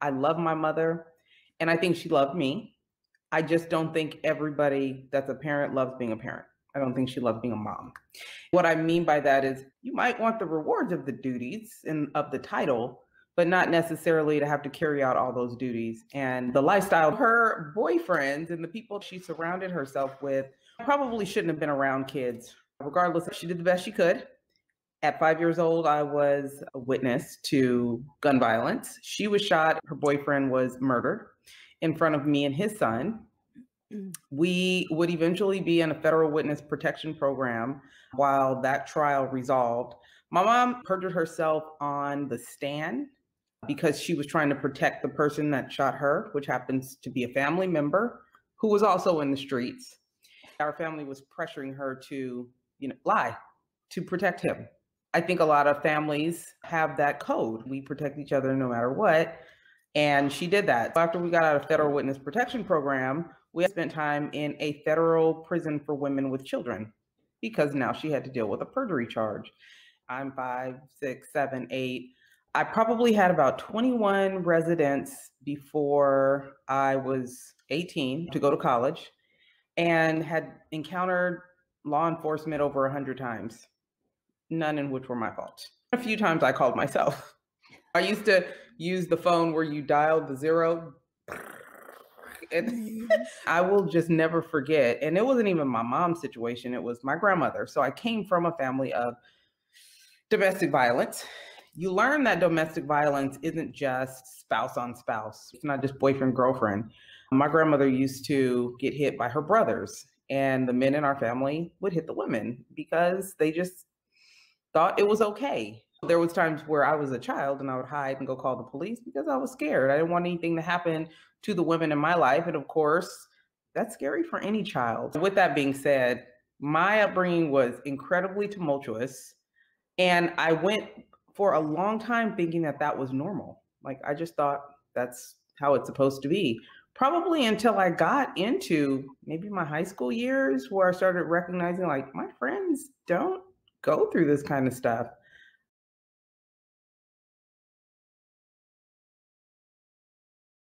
I love my mother and I think she loved me. I just don't think everybody that's a parent loves being a parent. I don't think she loves being a mom. What I mean by that is you might want the rewards of the duties and of the title, but not necessarily to have to carry out all those duties. And the lifestyle, her boyfriends and the people she surrounded herself with probably shouldn't have been around kids. Regardless, she did the best she could. At five years old, I was a witness to gun violence. She was shot, her boyfriend was murdered in front of me and his son. Mm. We would eventually be in a federal witness protection program while that trial resolved. My mom perjured herself on the stand because she was trying to protect the person that shot her, which happens to be a family member who was also in the streets. Our family was pressuring her to, you know, lie to protect him. I think a lot of families have that code. We protect each other no matter what. And she did that. After we got out of federal witness protection program, we spent time in a federal prison for women with children because now she had to deal with a perjury charge. I'm five, six, seven, eight. I probably had about 21 residents before I was 18 to go to college and had encountered law enforcement over 100 times none in which were my fault. A few times I called myself. I used to use the phone where you dialed the zero. And. I will just never forget. And it wasn't even my mom's situation, it was my grandmother. So I came from a family of domestic violence. You learn that domestic violence isn't just spouse on spouse, it's not just boyfriend, girlfriend. My grandmother used to get hit by her brothers, and the men in our family would hit the women because they just thought it was okay. There was times where I was a child and I would hide and go call the police because I was scared. I didn't want anything to happen to the women in my life. And of course, that's scary for any child. With that being said, my upbringing was incredibly tumultuous. And I went for a long time thinking that that was normal. Like I just thought that's how it's supposed to be. Probably until I got into maybe my high school years where I started recognizing like my friends don't go through this kind of stuff.